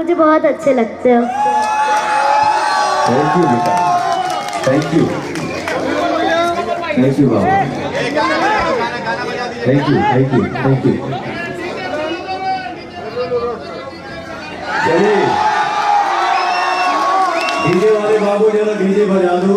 मुझे बहुत अच्छे लगते हो। थैंक यू बेटा। Thank you thank you Baba. Thank you thank you thank you चलिए। डीजे वाले बाबू जरा डीजे बजा दो।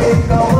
Take the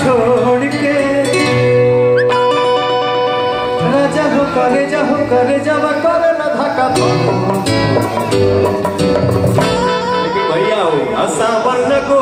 छोड़ के রাজা হো করে যা হো করে যাবা করে না ধাকা लेकिन भैया हो असा वर्ण को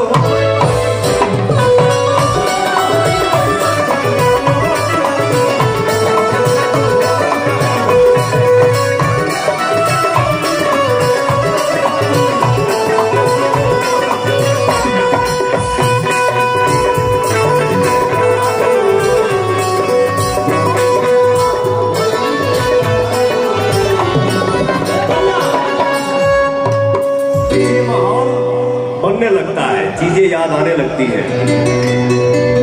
होने लगता है चीज़ें याद आने लगती है।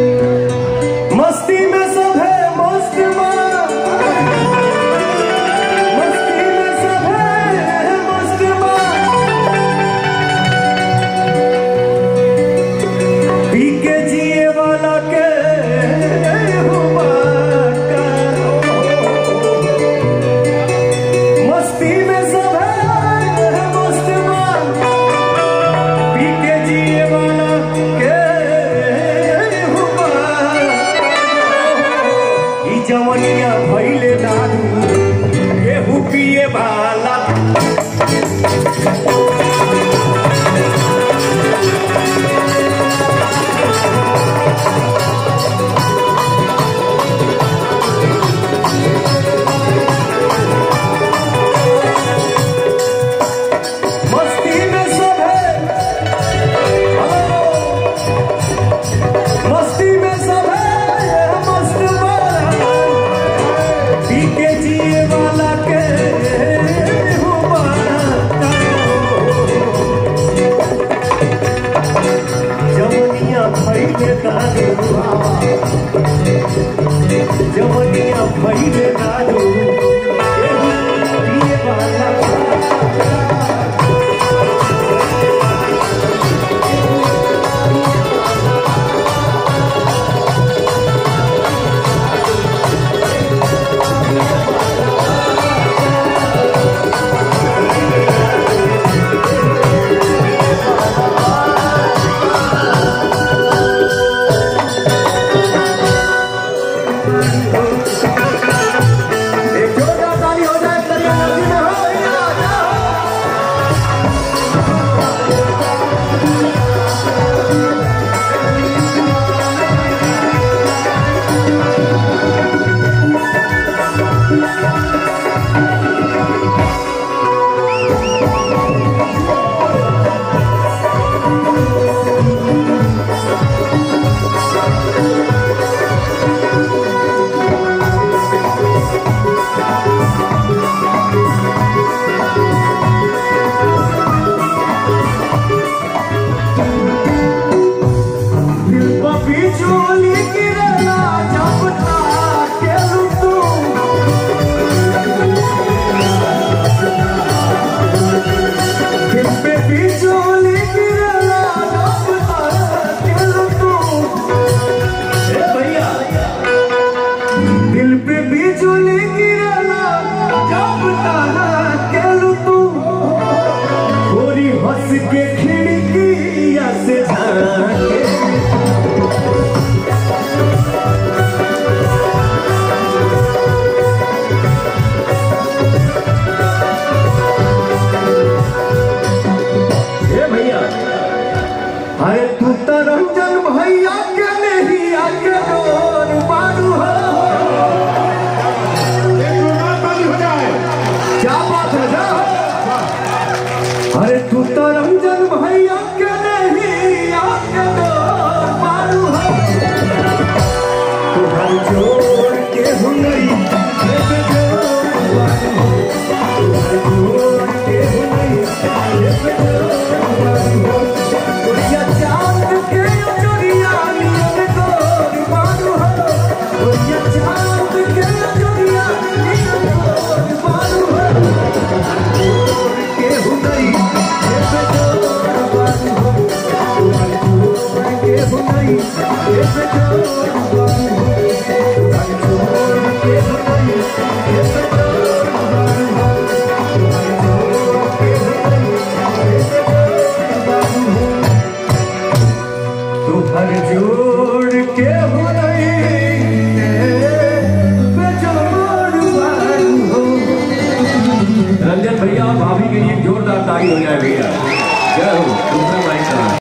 जवनिया भैले दारू गेहूँ पिए बा বিচলি 따라